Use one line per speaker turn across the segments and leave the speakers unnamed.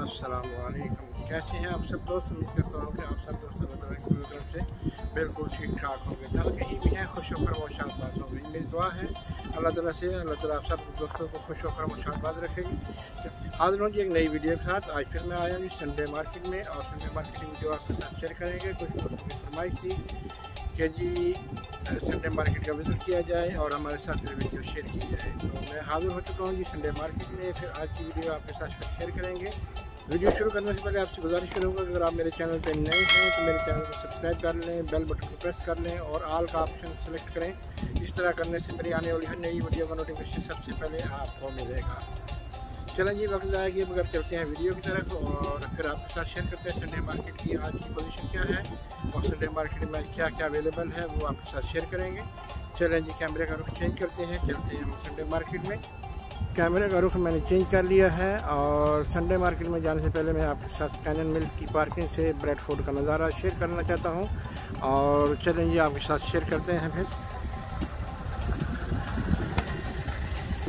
अस्सलाम वालेकुम कैसे हैं आप सब दोस्त? उम्मीद करता हूँ कि आप सब दोस्त तरफ़ से बिल्कुल ठीक ठाक होंगे। जहाँ कहीं भी हैं, खुश होकर वो शाबाद होंगे मेरी दुआ है, अल्लाह ताला से, अल्लाह ताला आप सब दोस्तों को खुश होकर वो शाबाद रखेगी हाजिर हूँ जी एक नई वीडियो के साथ। आज फिर मैं आया हूँ संडे मार्केट में। और संडे मार्केट की वीडियो आपके साथ शेयर करेंगे। कुछ फरमाइश थी। कि जी संडे मार्केट का विज़िट किया जाए और हमारे साथ फिर वीडियो शेयर की जाए। तो मैं हाजिर हो चुका हूँ जी संडे मार्केट में। फिर आज की वीडियो आपके साथ शेयर करेंगे। वीडियो शुरू करने से पहले आपसे गुजारिश करूँगा, अगर आप मेरे चैनल पर नए हैं तो मेरे चैनल को सब्सक्राइब कर लें बेल बटन को प्रेस कर लें और आल का ऑप्शन सेलेक्ट करें। इस तरह करने से मेरी आने वाली हर नई वीडियो का नोटिफिकेशन सबसे पहले आपको मिलेगा। चलें जी, वक्त आएगी मगर चलते हैं वीडियो की तरफ़ और फिर आपके साथ शेयर करते हैं संडे मार्केट की आज की पोजीशन क्या है और संडे मार्केट में क्या क्या अवेलेबल है, वो आपके साथ शेयर करेंगे। चलें जी कैमरे का रुख चेंज करते हैं, चलते हैं संडे मार्केट में। कैमरे का रुख मैंने चेंज कर लिया है और संडे मार्केट में जाने से पहले मैं आपके साथ कैनन मिल्क की पार्किंग से ब्रेड फ़ूड का नज़ारा शेयर करना चाहता हूँ और चलें जी, आपके साथ शेयर करते हैं फिर।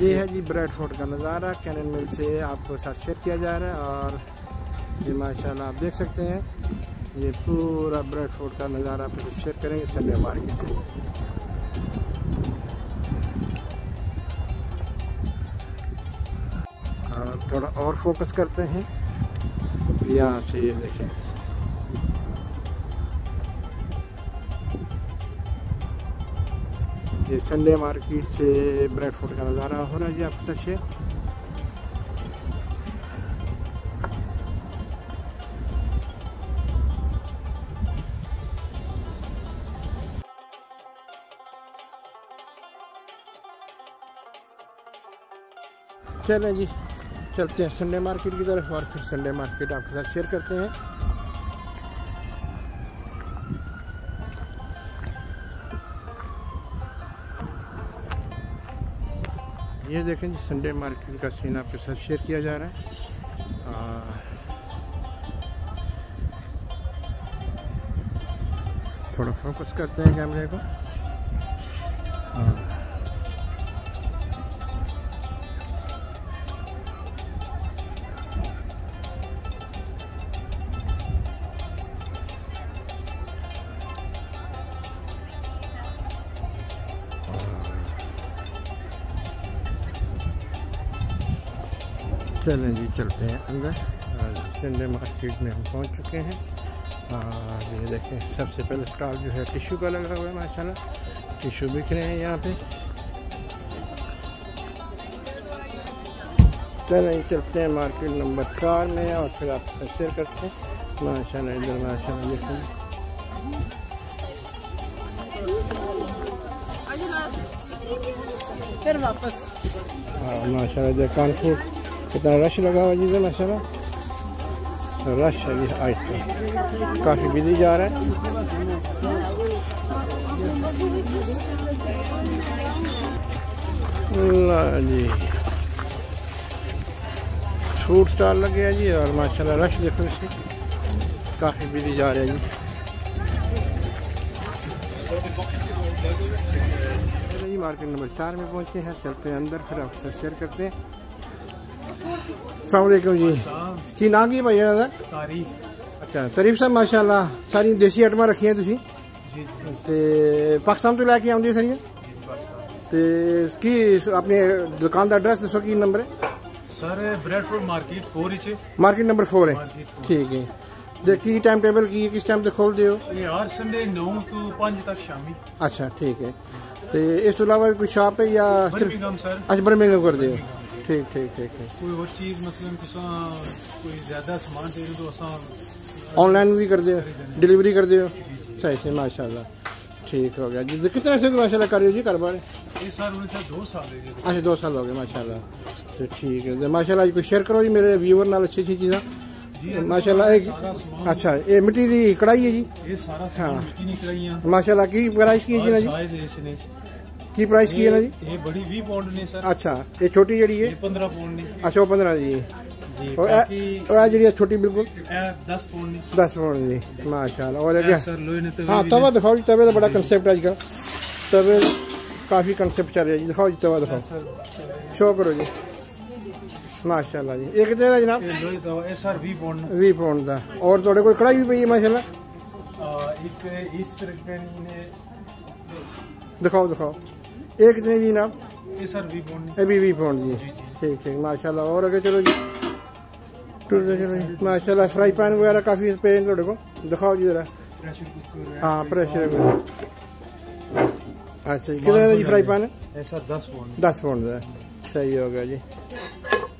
ये है जी ब्रेड फोर्ट का नज़ारा। कैनन मिल से आपको साथ शेयर किया जा रहा है और ये माशाल्लाह आप देख सकते हैं। ये पूरा ब्रेड फोर्ट का नज़ारा आपको शेयर करेंगे संडे मार्केट से। थोड़ा और फोकस करते हैं। यहाँ से ये देखें। ये संडे मार्केट से ब्रेड फ़ूड का नज़ारा हो रहा है जी आपके साथ चलें जी, चलते हैं संडे मार्केट की तरफ़ और फिर संडे मार्केट आपके साथ शेयर करते हैं। ये देखें जी संडे मार्केट का सीन आपके साथ शेयर किया जा रहा है। थोड़ा फोकस करते हैं कैमरे को। चलें जी चलते हैं अंदर। संडे मार्केट में हम पहुँच चुके हैं। और ये देखें सबसे पहले स्टॉल जो है टिशू का लगा हुआ है माशाल्लाह। टिश्यू बिक रहे हैं यहाँ पे। चलें चलते हैं मार्केट नंबर चार में और फिर आप शेयर करते हैं। माशाल्लाह इधर माशाल्लाह देखें
फिर वापस।
हाँ माशाल्लाह कानपुर। कितना रश लगा हुआ जी माशा रश है जी आज तो। काफ़ी बिज़ी जा रहा है। जी। फ्रूट स्टॉल लग गया जी और माशाल्लाह रश देखो इससे काफ़ी बिज़ी जा रहे हैं जी। मार्केट नंबर चार में पहुँचे हैं। चलते हैं अंदर, फिर आपसे शेयर करते हैं। अलैक्म जी की ना की भाई ਇਹਨਾਂ ਦਾ ਅੱਛਾ ਤਾਰੀਫ ਸਾਹਿਬ ਮਾਸ਼ਾਅੱਲਾ ਸਾਰੀਆਂ ਦੇਸੀ ਆਈਟਮਾਂ ਰੱਖੀਆਂ ਤੁਸੀਂ ਤੇ ਪਾਕਿਸਤਾਨ ਤੋਂ ਲੈ ਕੇ ਆਉਂਦੇ ਸਾਰੀਆਂ ਤੇ ਕੀ ਆਪਣੇ ਦੁਕਾਨ ਦਾ ਐਡਰੈਸ ਦੱਸੋ ਕੀ ਨੰਬਰ ਹੈ
ਸਰ ਬ੍ਰੈਡਫੋਰਡ ਮਾਰਕੀਟ 4 ਵਿੱਚ
ਮਾਰਕੀਟ ਨੰਬਰ 4 ਹੈ ਠੀਕ ਹੈ ਤੇ ਕੀ ਟਾਈਮ ਟੇਬਲ ਕੀ ਕਿਸ ਟਾਈਮ ਤੇ ਖੋਲਦੇ ਹੋ
ਇਹ ਹਰ ਸੰਡੇ 9 ਤੋਂ 5 ਤੱਕ ਸ਼ਾਮੀ
ਅੱਛਾ ਠੀਕ ਹੈ ਤੇ ਇਸ ਤੋਂ ਇਲਾਵਾ ਕੋਈ ਸ਼ਾਪ ਹੈ ਜਾਂ
ਬਰਮਿੰਗਮ ਸਰ
ਅੱਜ ਬਰਮਿੰਗਮ ਕਰਦੇ ਹੋ ठीक ठीक ठीक
कोई और चीज़ मसलन तुसा कोई ज़्यादा सामान चाहिए तो असा
ऑनलाइन भी कर दे डिलीवरी कर दे सही से माशाल्लाह। ठीक हो गया। जी कितने से माशाल्लाह कर रहे हो जी कारोबार?
ये सर उन्हें दो साल
अच्छा दो साल हो गए माशाल्लाह। तो ठीक है। माशाल्लाह कोई शेयर करो जी मेरे व्यूवर नाल अच्छी अच्छी चीज़ा। माशाल्लाह एक अच्छा ये मिट्टी की कढ़ाई है जी?
हाँ।
माशाल्लाह की प्राइस की है जी की प्राइस की है ना जी
ये बड़ी 20 पाउंड ने सर
अच्छा ये छोटी जड़ी है
ये 15 पाउंड ने
अच्छा वो 15 जी
जी
और ये जड़ी छोटी बिल्कुल
10 पाउंड ने
10 पाउंड जी माशाल्लाह और क्या
सर लोहे ने
हां तवा दिखाओ जी तवे का बड़ा कांसेप्ट है आजकल तवे काफी कांसेप्ट चल रहा है जी दिखाओ जी तवा दिखाओ शो करो जी ਮਾਸ਼ਾਅੱਲਾ ਜੀ ਇਹ ਕਿੰਨੇ ਦਾ ਜਨਾਬ
ਇਹ ਲੋਹੇ ਦਾ ਇਹ ਸਰ 20 ਪਾਉਂਡ
20 ਪਾਉਂਡ ਦਾ ਔਰ ਤੁਹਾਡੇ ਕੋਲ ਕੜਾਈ ਵੀ ਪਈ ਹੈ ਮਾਸ਼ਾਅੱਲਾ
ਆ ਇੱਕ ਇਸ ਤਰੀਕੇ ਨੇ
ਦਿਖਾਓ ਦਿਖਾਓ एक
ने जी नाम? ये सर
वी पॉइंट अभी वी
पॉइंट
जी। ठीक है माशाल्लाह। और आगे चलो जी। टूट
चलो जी माशाल्लाह
फ्राई पैन वगैरह काफ़ी इस पे थोड़े को। दिखाओ जी ज़रा। हाँ प्रेशर कुकर अच्छा जी
कितना जी फ्राई पैन
है? दस
पॉइंट है। सही हो गया जी।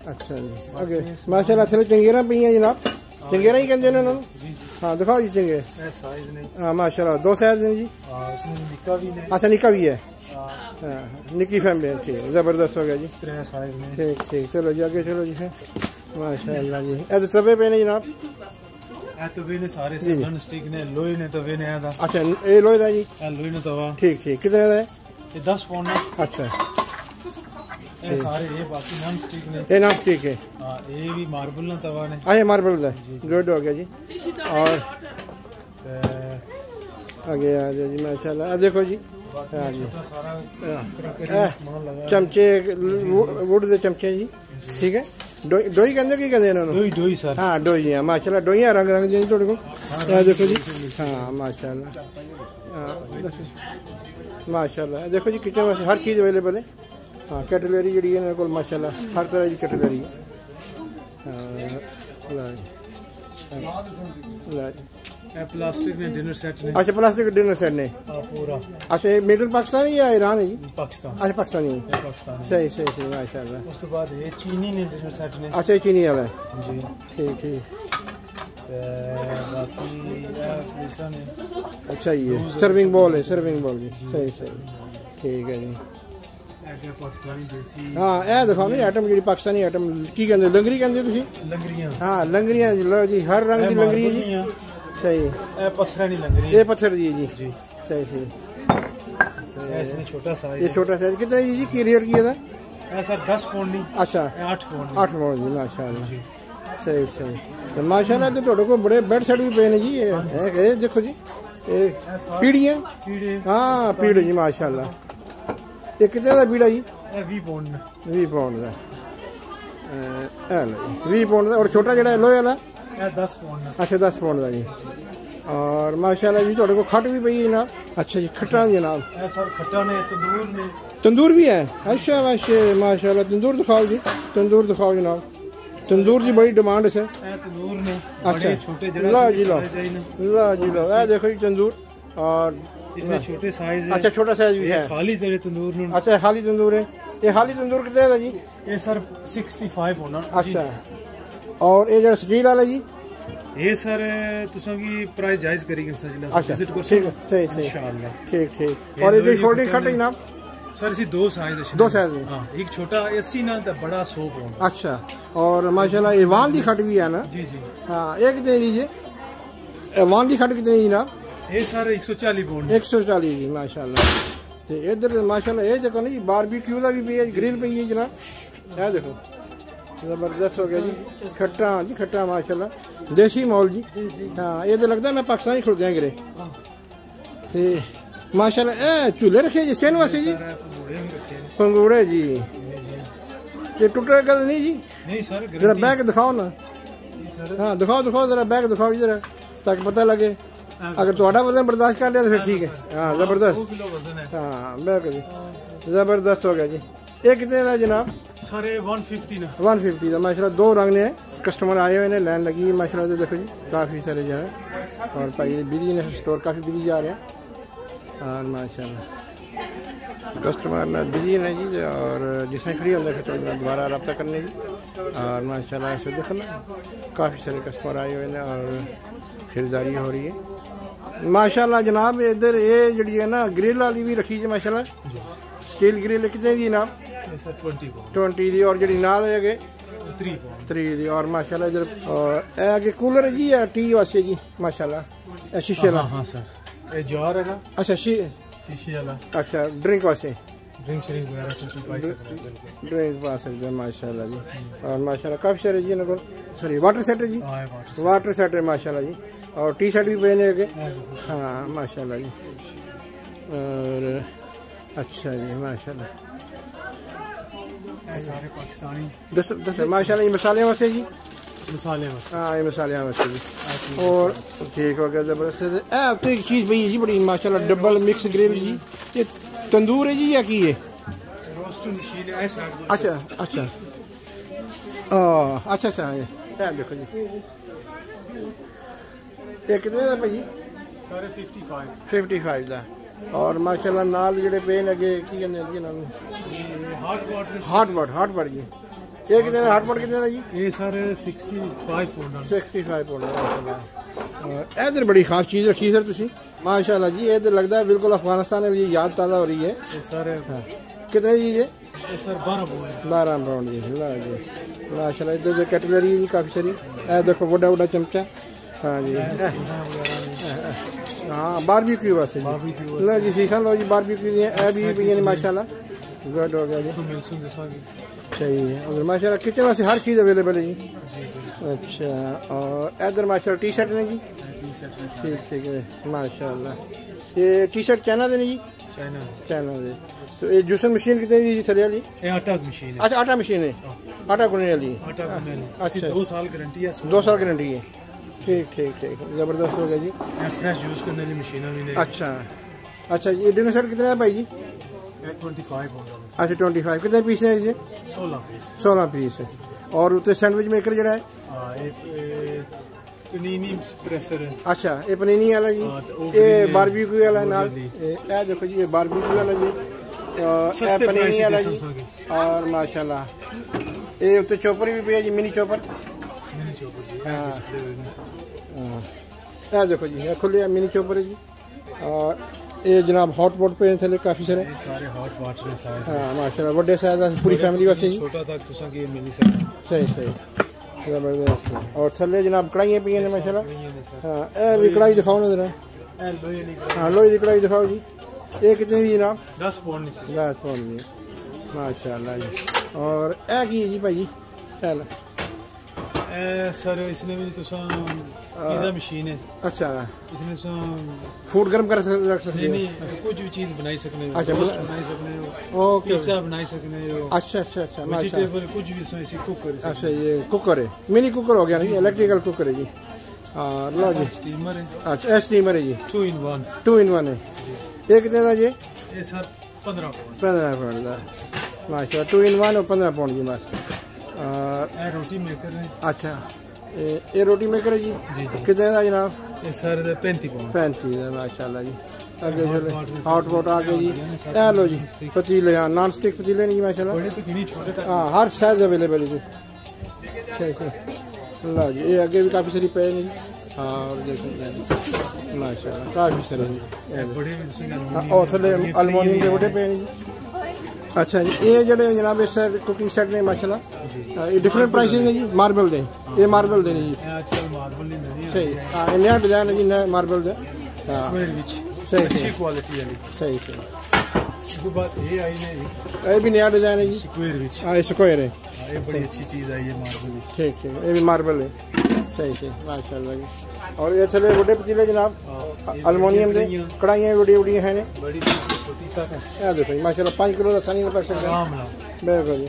अच्छा जी।
ओके। माशाल्लाह चलो चंगेरा पी
हैं जनाब। चंगेरा ही
कहते हैं उन्होंने हाँ दिखाओ
जी चंगे। हाँ माशाल्लाह
दो
साइज़ हैं जी। अच्छा निका भी है।
हाँ निकी फैमिली ठीक
ज़बरदस्त हो गया जी। ठीक ठीक चलो
जी आगे चलो जी माशाल्लाह जी। ए तो
तवे
पे ने। जनाब अच्छा, अच्छा। हाँ, देखो जी।
चमचे
वुड के
चमचे जी।
ठीक
है?
डोई
कहते की कहते
इन्होंने डोई डोई सर। हाँ डोई जी हाँ, रंग रंग जी थोड़े को हाँ,
देखो जी। हाँ
माशा हाँ, माशाल्लाह देखो जी किचन हर चीज़ अवेलेबल है। हाँ कैटलरी जी इन्होंने को माशाल्लाह हर तरह की कैटलरी। है हाँ ਵਾਸਤੇ ਹਰ ਚੀਜ਼ ਅਵੇਲੇਬਲ ਹੈ ਹਾਂ ਕੈਟਲਰੀ ਜਿਹੜੀ ਹੈ ਇਹਨਾਂ ਕੋਲ ਮਾਸ਼ਾਅੱਲਾ ਹਰ ਤਰ੍ਹਾਂ ਦੀ ਕੈਟਲਰੀ ਹੈ ਹਾਂ ਲੈ ਜੀ। ਲੈ ਜੀ।
ਇਹ ਪਲਾਸਟਿਕ ਨੇ ਡਿਨਰ ਸੈੱਟ ਨੇ
ਅੱਛਾ ਪਲਾਸਟਿਕ ਡਿਨਰ ਸੈਟ ਨੇ
ਆ ਪੂਰਾ
ਅੱਛਾ ਇਹ ਮੇਡਲ ਪਾਕਿਸਤਾਨੀ ਜਾਂ ਈਰਾਨ ਹੈ ਜੀ
ਪਾਕਿਸਤਾਨ
ਅੱਛਾ ਪਾਕਿਸਤਾਨੀ ਹੈ।
ਇਹ ਪਾਕਿਸਤਾਨ
ਸਹੀ ਸਹੀ ਸਹੀ ਮਾਸ਼ਾਅੱਲਾ
ਉਸ ਤੋਂ ਬਾਅਦ ਇਹ ਚੀਨੀ ਨੇ ਡਿਨਰ ਸੈੱਟ ਨੇ
ਅੱਛਾ ਇਹ ਚੀਨੀ ਵਾਲਾ ਹੈ
ਜੀ
ਠੀਕ ਠੀਕ
ਤੇ ਬਾਕੀ ਇਹ ਪਲੇਟਾਂ ਨੇ
ਅੱਛਾ ਜੀ ਸਰਵਿੰਗ ਬੋਲ ਹੈ ਸਰਵਿੰਗ ਬੋਲ ਜੀ ਸਹੀ ਸਹੀ ਠੀਕ ਹੈ ਜੀ
ਇਹ ਕਿ ਪਾਕਿਸਤਾਨੀ ਦੇਸੀ
ਹਾਂ ਇਹ ਦਿਖਾਓ ਨਾ ਆਈਟਮ ਜਿਹੜੀ ਪਾਕਿਸਤਾਨੀ ਆਈਟਮ ਕੀ ਕਹਿੰਦੇ ਲੰਗਰੀ ਕਹਿੰਦੇ ਤੁਸੀਂ
ਲੰਗਰੀਆਂ
ਹਾਂ ਲੰਗਰੀਆਂ ਜੀ ਲਓ ਜੀ ਹਰ ਰੰਗ ਦੀ ਲੰਗਰੀ ਹੈ ਜੀ ਸਹੀ
ਇਹ ਪੱਥਰਾਂ ਦੀ ਲੰਗਰੀ
ਇਹ ਪੱਥਰ ਦੀ ਜੀ।
ਜੀ।
ਸਹੀ ਸਹੀ।
ਇਹ ਇਸ ਨੇ ਛੋਟਾ ਸਾਈਜ਼
ਇਹ ਛੋਟਾ ਸਾਈਜ਼ ਕਿੰਨਾ ਜੀ ਕੀ ਰੇਟ ਕੀ ਇਹਦਾ?
10 ਪਾਉਂਡ ਨਹੀਂ
ਅੱਛਾ।
ਇਹ 8 ਪਾਉਂਡ
8 ਮੋੜ ਜੀ ਮਾਸ਼ਾਅੱਲਾ। ਸਹੀ ਸਹੀ। ਤੇ ਮਾਸ਼ਾਅੱਲਾ ਤੇ ਤੁਹਾਡੇ ਕੋਲ ਬੜੇ ਬੈੱਡ ਸੈਟ ਵੀ ਪਏ ਨੇ ਜੀ। ਇਹ ਇਹ- ਦੇਖੋ ਜੀ। ਇਹ ਪੀੜੀਆਂ?
ਕੀੜੇ
ਹਾਂ ਪੀੜ ਜੀ ਮਾਸ਼ਾਅੱਲਾ। ਇਹ ਕਿੰਨੇ ਦਾ ਪੀੜਾ ਜੀ?
ਇਹ 20 ਪਾਉਂਡ ਨੇ
20 ਪਾਉਂਡ ਦਾ। ਇਹ ਲਓ ਜੀ 20 ਪਾਉਂਡ ਦਾ। ਔਰ ਛੋਟਾ ਜਿਹੜਾ ਲੋਹੇ ਵਾਲਾ? अच्छा दस पौंड का जी। और
माशाल्लाह जी थोड़े को खट भी
पी जनाब अच्छा जी खट्टा जनाब तंदूर भी है? अच्छा अच्छा माशाल्लाह तंदूर दिखाओ जी। तंदूर दिखाओ
जनाब। तंदूर की
बड़ी
डिमांड है
अच्छा।
ला
जी लो। ला जी लो। ऐ देखो जी तंदूर।
और छोटे साइज़
अच्छा छोटा साइज़
भी
है।
खाली तंदूर
अच्छा खाली तंदूर है। ये खाली तंदूर कितने का जी?
ये सर 65 होना।
अच्छा। ਔਰ ਇਹ ਜਿਹੜਾ ਸਟੀਲ ਵਾਲਾ ਜੀ
ਇਹ ਸਰ ਤੁਸੀਂ ਕੀ ਪ੍ਰਾਈਸ ਜਾਇਜ਼ ਕਰੀਗੇ ਸਰ ਜੀ
ਅੱਛਾ
ਵਿਜ਼ਿਟ ਕਰ
ਠੀਕ ਹੈ ਸਹੀ ਸਹੀ
ਇਨਸ਼ਾਅੱਲਾ
ਠੀਕ ਠੀਕ
ਇਹ
ਔਰ ਇਹ
ਦੋ ਹੀ
ਜਿਹੜੀ ਫੋਲਡਿੰਗ
ਖੱਟਾਂ
ਖੱਟ
ਨੇ।
ਜਨਾਬ
ਸਰ ਅਸੀਂ ਦੋ ਸਾਈਜ਼ ਹੈ
ਦੋ size ਨੇ।
ਹਾਂ ਇੱਕ ਛੋਟਾ 80 ਨਾਲ ਤੇ ਬੜਾ 100 ਪਾਉਂਡ
ਅੱਛਾ ਔਰ ਮਾਸ਼ਾਅੱਲਾ ਇਹ ਵਾਨ ਦੀ ਖੱਟ ਵੀ ਹੈ ਨਾ
ਜੀ ਜੀ
हाँ ये कितने लीजिए ये वान की खट कितनी जनाब
ਇਹ ਸਰ 140 ਪਾਉਂਡ
एक सौ चालीस जी माशाल्लाह तो इधर माशाल्लाह ये जगह नहीं बारबेक्यू का भी पे ग्रिल पे है जनाब ये देखो जबरदस्त हो गया जी खट्टा जी खट्टा माशाल्लाह देसी मॉल जी हाँ ये तो लगता है मैं पाकिस्तानी खुद हैं गिरे ते माशाल्लाह ए चूल्हे रखे जी सेन वास्ते जी
ਸਰ ਬੂੜੇ ਵੀ ਰੱਖੇ ਨੇ
पंगूड़े जी ये टूटे गल नहीं जी
ਨਹੀਂ ਸਰ
जरा बैग दिखाओ ना
ਸਰ
हाँ दिखाओ दिखाओ जरा बैग दिखाओ जरा ताकि पता लगे अगर ਤੁਹਾਡਾ ਵਜ਼ਨ ਬਰਦਾਸ਼ਤ ਕਰ ਲਿਆ ਤਾਂ ਫਿਰ ਠੀਕ ਹੈ ਹਾਂ
2
ਜ਼ਬਰਦਸਤ
ਕਿਲੋ ਵਜ਼ਨ ਹੈ
ਹਾਂ ਬਿਲਕੁਲ ਜੀ ये कितने का जनाब? सर
वन फिफ्टी ना वन
फिफ्टी माशा दो रंग ने कस्टमर आए हुए हैं लाइन लगी है माशा तो देखो जी काफ़ी सारे जो है। और भाई बिज़ी ने स्टोर काफ़ी बिज़ी जा रहे हैं। और माशा कस्टमर ना बिज़ी ने जी और जिसने खड़ी हम देखो दोबारा रबता करने की और माशाला ऐसे देखो ना काफ़ी सारे कस्टमर आए हुए हैं और खरीदारी हो रही है। माशा जनाब इधर ये जी है ना ग्रिल वाली भी रखी है माशाला स्टील ग्रिल कितने जी जनाब? ट्वेंटी दी और जी नाल है अगे त्री दी और माशाल्लाह इधर ए अगे कूलर है जी या टी वास्ते जी? माशाल्लाह। शीशे
हाँ,
वाला।
हाँ सर। ए जार है ना?
अच्छा
शीशे वाला।
अच्छा ड्रिंक वास्ते
ड्रिंक शरीफ वगैरह
ड्रिंक पा सकते हैं माशाल्लाह जी। और माशाल्लाह कप शर है जी इनको सॉरी वाटर सेट है जी
हाँ,
वाटर सेट है माशाल्लाह जी। और टी शर्ट भी पहने के हाँ, हाँ माशाल्लाह जी। और अच्छा जी माशाल्लाह।
माशा पाकिस्तानी
माशाल्लाह ये मसाले वहाँ जी?
मसाले
हाँ ये मसाले और ठीक हो गया ज़बरदस्त। है तो एक चीज़ जी बड़ी माशाल्लाह डबल मिक्स जी। ये तंदूर है जी या की है? अच्छा अच्छा। अच्छा अच्छा ये देखो जी। ये कितने का भाई? फिफ्टी फाइव का और माशाल्लाह नाल पे लगे की
कहने हॉट
बॉट हॉट बॉट ये ये। कितने हॉट बॉट कितने जी?
ये sir
sixty five pound sixty five pound इधर बड़ी खास चीज़ रखी सर तुम माशाल्लाह जी इधर लगता है बिल्कुल अफ़गानिस्तान के लिए याद ताज़ा हो रही है।
सर
हाँ। कितने जी ये
सर बारह
बारह पाउंड जी जी। माशाल्लाह इधर जो कैटलरी है जी काफ़ी सारी। ए देखो बड़ा बड़ा चमचा। हाँ
जी।
हाँ। बारबी क्यू हाँ, वास्ते जी। लो जी सीखा लो जी बारबी क्यू ए भी माशाल्लाह।
गुड हो गया जी
सही है। उधर माशा किचन वास्ते हर चीज़ अवेलेबल है जी? अच्छा और इधर माशा टी शर्ट में जी? ठीक ठीक है माशा ये टी शर्ट चाइना देने जी?
चाइना
चाइना दे तो ये जूसन मशीन कितने की चले वाली?
ये आटा मशीन है।
अच्छा आटा मशीन हाँ। है। आटा गुनने वाली
आटा गुनने वाली।
अच्छा।
दो साल गारंटी है
दो साल। गारंटी है। ठीक ठीक ठीक। ज़बरदस्त हो गया जी।
फ्रेश जूस करने वाली मशीन भी
अच्छा। अच्छा ये डिनर सेट कितना है भाई जी? अच्छा ट्वेंटी फाइव कितने पीस हैं ये?
16 पीस
सोलह पीस है। और उत्ते सैंडविच मेकर जड़ा है?
हाँ ये पनीनी है।
अच्छा ये पनीनी वाला जी।
हाँ, तो
ये
है,
बारबेक्यू वाला नाल
वाली।
ये ये देखो जी ये बारबेक्यू वाला जी। और ये
सस्ते
पनीनी
प्राइस
वाला
दे
जी।
समसों की
और माशाल्लाह। ये उत्ते चॉपर भी पे ये जनाब हॉट पॉट पे थले काफ़ी सारे।
सारे हॉट वाटर है सारे।
हाँ माशाल्लाह बड़े साइज़ पूरी फैमिली वास्ते जी
छोटा तक तुसा की मिल सकता
सही सही। ज़बरदस्त और थले जनाब कढ़ाइयाँ पी ने माशाल्लाह?
है सर।
हाँ ये भी कढ़ाई दिखाओ ना जरा।
एल भाई नहीं
हाँ लोही की कढ़ाई दिखाओ जी। ये कितने की जनाब?
10 पाउंड नहीं सर
दस पौन दी माशाल्लाह जी। और ए की है जी भाई? जी चल।
ए सर इसने भी तुसा पिज्जा मशीन है।
अच्छा।
इसने सो
फ़ूड गर्म कर रख सकते
नहीं नहीं कुछ भी चीज़ बनाई सकने
अच्छा,
बनाई सकने हो।
ओके।
पिज्जा बनाई सकने हो।
अच्छा अच्छा अच्छा
वेजिटेबल कुछ भी सो इसी कुक कर
अच्छा ये कुकर है। मिनी कुकर हो गया ना इलेक्ट्रिकल कुकर है जी। हाँ लो जी।
स्टीमर है।
अच्छा स्टीमर है जी।
Two in one
two in one है। ये कितने का जी।
ये सर 15 पाउंड
पंद्रह पाउंड का माशा टू इन वन और पंद्रह पाउंड और
ए रोटी मेकर है।
अच्छा। ये ये रोटी मेकर है जी
जी जी
कितने का जनाब
ये सर 35 पाउंड
पैंतीस है माशाल्लाह जी आगे चले हॉट पॉट आ गए जी ए लो जी पतीले हाँ नॉन स्टिक पतीले नहीं जी
तो तक
हाँ हर साइज़ अवेलेबल है जी लो जी ये आगे भी काफ़ी सारी पे हैं जी हाँ और देखो काफ़ी सारे जी और थले अलमोनियम के बड़े पे हैं जी अच्छा जी ये जड़े जनाब इस कुकिंग सेट ने माशाल्लाह। हाँ, ये डिफरेंट प्राइसेस हैं जी मार्बल दे। ये मार्बल दे ने जी। सही। हाँ नया डिज़ाइन है जी नया मार्बल दे। हाँ।
स्क्वायर विच
सही
अच्छी क्वालिटी वाली
सही सही।
उसके बाद ये आई ना
ये भी नया डिज़ाइन है जी।
स्क्वायर विच
हाँ ये स्क्वायर है।
ये बड़ी अच्छी चीज़ आई है मार्बल विच
ठीक ठीक। ये भी मार्बल है। सही सही। माशाल्लाह जी। और ये चले बड़े पतीले जनाब। अलमोनियम दे। कढ़ाइयाँ बड़ी बड़ी हैं देखो माशाल्लाह पाँच किलो आसानी में पैक सकते हैं बिल्कुल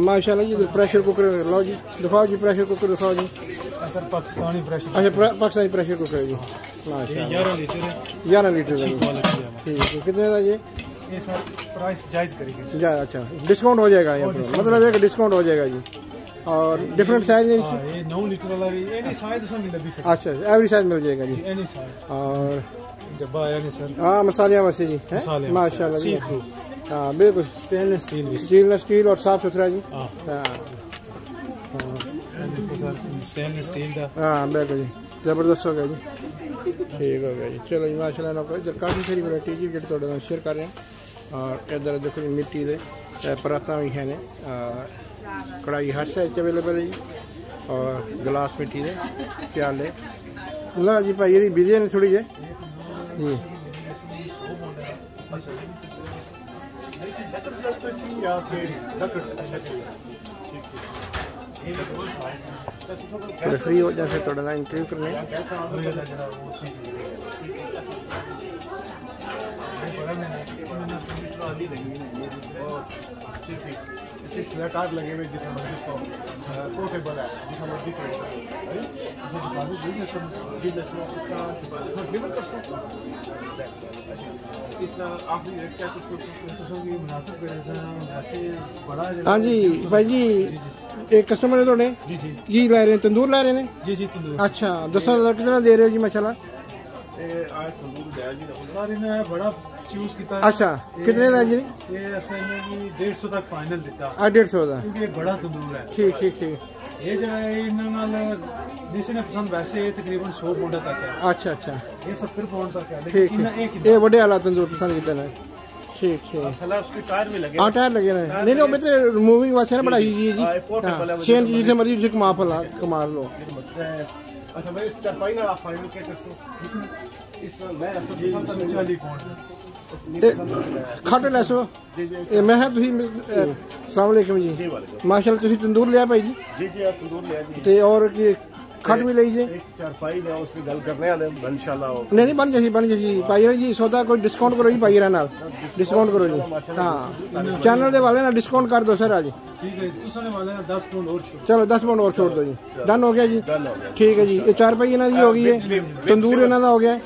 माशाल्लाह जी प्रेशर कुकर लो जी दिखाओ जी प्रेशर कुकर दिखाओ जी
पाकिस्तानी प्रेशर
अच्छा पाकिस्तानी प्रेशर कुकर है जी
ये
माशाल्लाह
11 लीटर
ग्यारह लीटर ठीक है कितने का
ये प्राइस जायज़ करेंगे
जा अच्छा डिस्काउंट हो जाएगा यहाँ पर मतलब है कि डिस्काउंट हो जाएगा जी और डिफरेंट साइज़
ये लीटर वाला भी एनी साइज़ उसमें मिल
अच्छा एवरी साइज़ मिल जाएगा जी
एनी साइज़
और हाँ मसाले वैसे जी हैं? जी।
थ्रू
हाँ बिल्कुल।
स्टेनलेस स्टील भी।
स्टील स्टील और साफ़ सुथरा जी।
हाँ।
हाँ।
सर स्टेनलेस स्टील का।
हाँ बिल्कुल जी। ज़बरदस्त हो गया जी। ठीक हो गया जी। चलो जी इधर काफ़ी सारी वैरायटी जी थोड़े शेयर कर रहे हैं और इधर देखो जी मिट्टी दे अ, भी हैं ने कढ़ाई हर साइज़ अवेलेबल है जी और गिलास मिट्टी दे प्याले लो जी भाई ये बिज़ी ने थोड़ी जे फ्री हो जाए थोड़ा ना इंटरव्यू
ट्राली
अच्छे छह लगे हुए जिसमें मस्जिद पोर्टेबल है जिसमें मस्जिद हाँ
जी भाई
जी एक कस्टमर है थोड़े जी जी। ये
ला रहे हैं
तंदूर ला रहे हैं? जी जी तंदूर। अच्छा दस
कितना दे रहे हो जी
माशाल्लाह? आज तंदूर बड़ा चूज़ किया
अच्छा कितने का जी?
ये ऐसा है कि डेढ़ तक फाइनल दिता
हाँ। डेढ़ का।
क्योंकि ये बड़ा तंदूर है।
ठीक ठीक ठीक।
ये जो है इन्होंने नाल जिसे ने पसंद वैसे ये तकरीबन 100 पाउंड तक है।
अच्छा अच्छा।
ये 70 पाउंड तक
है
लेकिन ये
ये बड़े वाला तंदूर पसंद किया है? ठीक है
हाँ, हाँ टायर लगे
रहे। नहीं नहीं हाँ, लो।
अच्छा भाई इस चारपाई ना फाइनल के कर इसमें मैं आपको पसंद था मुझे
40 ਪੌਂਡ
ਇਹ ਖੱਟ ਲੈ ਸੋ ਇਹ ਮੈਂ ਕਿਹਾ ਤੁਸੀਂ ਅਸਲਾਮ ਅਲੈਕਮ ਜੀ
जी वाले
ਮਾਸ਼ਾਅੱਲਾ ਤੁਸੀਂ ਤੰਦੂਰ ਲਿਆ ਭਾਈ ਜੀ
जी जी आप तंदूर लिया जी
ਤੇ ਔਰ ਕੀ ਖੱਟ ਵੀ ਲਈ ਜੇ
एक चारपाई लिया उस पर गल करने वाले इंशाल्लाह
ਨਹੀਂ ਨਹੀਂ ਬਣ ਜਸੀ ਬਣ ਜਸੀ ਭਾਈ ਜੀ ਸੌਦਾ ਕੋਈ ਡਿਸਕਾਊਂਟ ਕਰੋ ਜੀ ਭਾਈ ਨਾਲ ਡਿਸਕਾਊਂਟ ਕਰੋ ਜੀ ਹਾਂ ਚੈਨਲ ਦੇ ਵਾਲੇ ਨਾਲ ਡਿਸਕਾਊਂਟ ਕਰ ਦਿਓ ਸਰ ਅੱਜ
ਠੀਕ ਹੈ ਤੁਸੀਂ ਨੇ ਵਾਲੇ ਨਾਲ 10 ਪੌਂਡ ਹੋਰ ਛੋੜ
ਚਲੋ 10 ਮਿੰਟ ਹੋਰ ਛੋੜ ਦਿਓ ਜੀ ਡਨ ਹੋ ਗਿਆ ਜੀ
डन हो गया
ਠੀਕ ਹੈ ਜੀ ਇਹ ਚਾਰ ਪਈ ਇਹਨਾਂ ਦੀ ਹੋ ਗਈ ਹੈ ਤੰਦੂਰ ਇਹਨਾਂ ਦਾ ਹੋ ਗਿਆ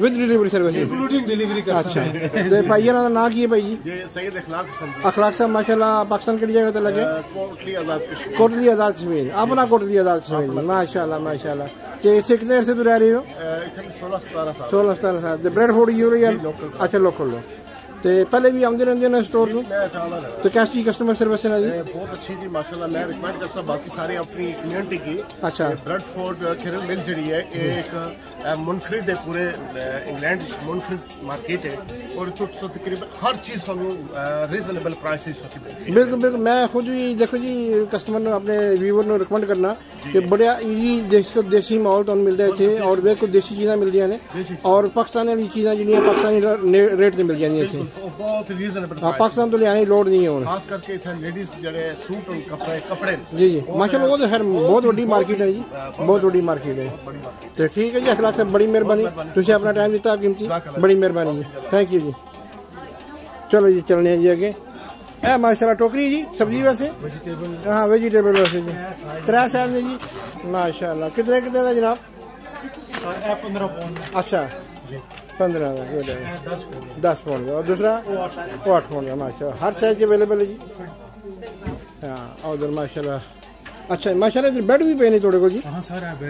with deliver
with delivery service
including delivery ਕਰ
ਅੱਛਾ
ਸਕਦੇ
ਤੇ ਭਾਈ ਇਹਨਾਂ ਦਾ ਨਾਂ ਕੀ ਹੈ ਭਾਈ ਜੀ
ये सैयद अखलाक पसंद
ਅਖਲਾਕ ਸਾਹਿਬ ਮਾਸ਼ਾਅੱਲਾ ਪਾਕਿਸਤਾਨ ਕਿਹੜੀ ਜਗ੍ਹਾ ਤੇ ਲੱਗੇ
कोटली आजाद कश्मीर
ਕੋਟਲੀ ਆਜ਼ਾਦ ਕਸ਼ਮੀਰ ਆਪਣਾ ਕੋਟਲੀ ਆਜ਼ਾਦ ਕਸ਼ਮੀਰ ਜੀ ਮਾਸ਼ਾਅੱਲਾ ਮਾਸ਼ਾਅੱਲਾ ਤੇ ਇੱਥੇ ਕਿੰਨੇ ਅਰਸੇ ਤੋਂ ਰਹਿ ਰਹੇ ਹੋ
इतने सोलह सतारह साल
16 17 ਸਾਲ ਤੇ ਬ੍ਰੈਡ ਫੂਡ ਯੂਰੋ ਜਾਂ ਅੱਛਾ ਲੋਕਲ ਲੋ ਤੇ ਪਹਿਲੇ ਵੀ ਆਉਂਦੇ ਰਹਿੰਦੇ ਨੇ ਸਟੋਰ ਨੂੰ
मैं चाहता हूँ
ਤੇ ਕੈਸੀ ਕਸਟਮਰ ਸਰਵਿਸ ਹੈ ਜੀ
बहुत अच्छी जी माशाल्लाह मैं रिकमेंड कर सकता बाकी सारे अपनी कम्युनिटी की
ਅੱਛਾ
ब्रेडफोर्ड खिरल मिल जी है ये एक अ, मुनफरिद है पूरे अ, इंग्लैंड च मुनफरिद मार्केट है और इत्थों तुस तकरीबन हर चीज सानू रीजनेबल प्राइस
ਬਿਲਕੁਲ ਬਿਲਕੁਲ ਮੈਂ ਖੁਦ ਵੀ ਦੇਖੋ ਜੀ ਕਸਟਮਰ ਨੂੰ ਆਪਣੇ ਵੀਵਰ ਨੂੰ ਰਿਕਮੈਂਡ ਕਰਨਾ ਕਿ ਬੜਾ ਈਜ਼ੀ ਦੇਸੀ ਦੇਸੀ ਮਾਹੌਲ ਤੁਹਾਨੂੰ ਮਿਲਦਾ ਇੱਥੇ ਔਰ ਬਿਲਕੁਲ ਦੇਸੀ ਚੀਜ਼ਾਂ ਮਿਲਦੀਆਂ ਨੇ ਔਰ ਪਾਕਿਸਤਾਨ ਵਾਲੀ ਚੀਜ਼ਾਂ ਜਿਹੜੀਆਂ ਪਾਕਿਸਤਾਨੀ ਰ- ਰੇਟ ਤੇ
ਬਹੁਤ ਰੀਜ਼ਨੇਬਲ
ਪ੍ਰਾਈਸ ਪਾਕਿਸਤਾਨ ਤੋਂ ਲਿਆਏ ਲੋੜ ਨਹੀਂ ਹੈ ਹੁਣ
ਖਾਸ ਕਰਕੇ ਇਥੇ ਲੇਡੀਜ਼ ਜਿਹੜੇ ਸੂਟ ਔਰ ਕੱਪੜੇ ਕੱਪੜੇ
ਜੀ ਜੀ ਮਾਸ਼ਾਅੱਲਾ ਉਹ ਤਾਂ ਹਰ ਬਹੁਤ ਵੱਡੀ ਮਾਰਕੀਟ ਹੈ ਜੀ ਬਹੁਤ ਵੱਡੀ ਮਾਰਕੀਟ ਹੈ ਤੇ ਠੀਕ ਹੈ ਜੀ ਅਖਲਾਕ ਸਾਹਿਬ ਬੜੀ ਮਿਹਰਬਾਨੀ ਤੁਸੀਂ ਆਪਣਾ ਟਾਈਮ ਦਿੱਤਾ ਕੀਮਤੀ ਬੜੀ ਮਿਹਰਬਾਨੀ ਜੀ ਥੈਂਕ ਯੂ ਜੀ ਚਲੋ ਜੀ ਚੱਲਨੇ ਆ ਜੀ ਅੱਗੇ ਇਹ ਮਾਸ਼ਾਅੱਲਾ ਟੋਕਰੀ ਜੀ ਸਬਜ਼ੀ ਵਾਸਤੇ
ਵੈਜੀਟੇਬਲ
ਹਾਂ ਵੈਜੀਟੇਬਲ ਵਾਸਤੇ ਜੀ ਤਰਾ ਸਾਹਿਬ ਨੇ ਜੀ ਮਾਸ਼ਾਅੱਲਾ ਕਿਤਨੇ ਕਿਤਨੇ ਦਾ ਜਨਾਬ
ਇਹ 15 ਪੌਂਡ
ਅੱਛਾ
ਜੀ
पंद्रह का हो जाएगा। दस पौंड का और दूसरा? वो आठ पौंड का माशा हर साइज़ अवेलेबल है जी। हाँ और
उधर अच्छा माशा इधर
बेड भी पे नहीं थोड़े को जी? हाँ,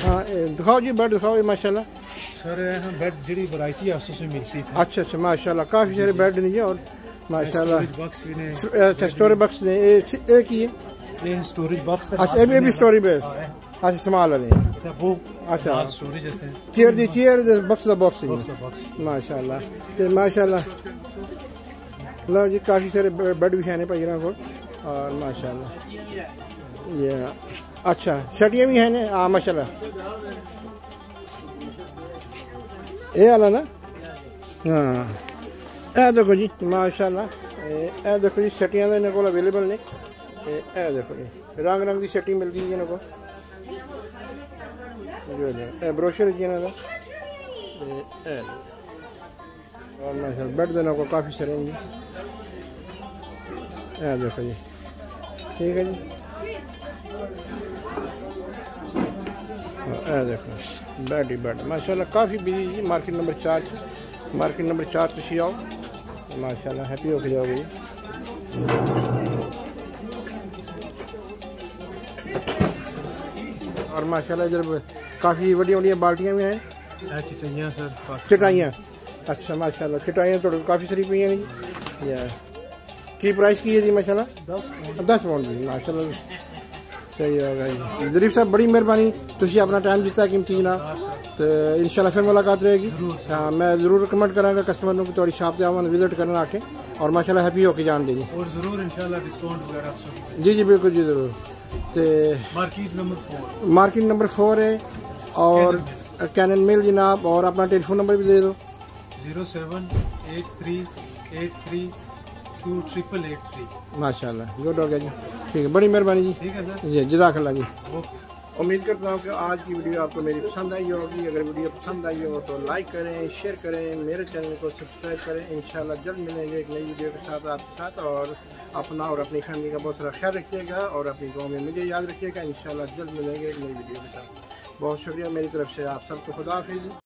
हाँ दिखाओ जी बेड दिखाओ सर बेड जी वैरायटी है
अच्छा अच्छा माशा काफ़ी सारे बेड नहीं है और माशा स्टोरेज ने एक ही
है? स्टोरेज
अच्छा ये भी अच्छा
स्मॉल
अच्छा चेयर जी जी काफ़ी सारे बेड भी हैं अच्छा शटियाँ भी हैं हाँ माशाल्लाह ये अवेलेबल ने रंग रंग की शटी मिलती है को Böyle. E, broşür देना को काफ़ी चलेंगे हाँ देखो जी ठीक है जी देखो बेड ही बेड माशाल्लाह काफ़ी बिज़ी जी मार्केट नंबर चार मार्केट नंबर चार तुम आओ माशाल्लाह हैप्पी होके जाओगे जी और माशाल्लाह इधर काफ़ी
बड़ी
बड़ी बाल्टियाँ भी हैं। चिटाइयाँ सर चिटाइयाँ अच्छा माशाल्लाह चिटाइयाँ तो काफ़ी सारी पी हैं या। की प्राइस
की है
जी माशाल्लाह? दस दस पाउंड जी माशा सही है जी। जरीफ साहब बड़ी मेहरबानी। तुम्हें अपना टाइम दिता कीमती जनाब हाँ, तो इन शाला फिर मुलाकात रहेगी। हाँ मैं ज़रूर रिकमेंड कराँगा कस्टमर को थोड़ी शॉप से आवन विज़िट करना आके। और माशाल्लाह हैप्पी होके जान देंगे।
और ज़रूर इंशाल्लाह डिस्काउंट वगैरह
जी जी बिल्कुल जी ज़रूर। तो
मार्केट नंबर
फोर है और कैनन मिल जनाब और अपना टेलीफोन नंबर भी दे दो।
Zero
seven eight three eight three two triple eight three माशा गुड हो गया जी। ठीक है बड़ी मेहरबानी जी।
ठीक है सर।
जी जजाक जी। उम्मीद करता हूँ कि आज की वीडियो आपको मेरी पसंद आई होगी। अगर वीडियो पसंद आई हो तो लाइक करें शेयर करें, मेरे चैनल को सब्सक्राइब करें। इन जल्द मिलेंगे एक नई वीडियो के साथ आपके साथ और अपना और अपनी फैमिली का बहुत सारा ख्याल रखिएगा और अपनी गाँव में मुझे याद रखिएगा। इन जल्द मिलेंगे एक नई वीडियो के साथ। बहुत शुक्रिया मेरी तरफ़ से। आप सबको खुदा हाफिज़।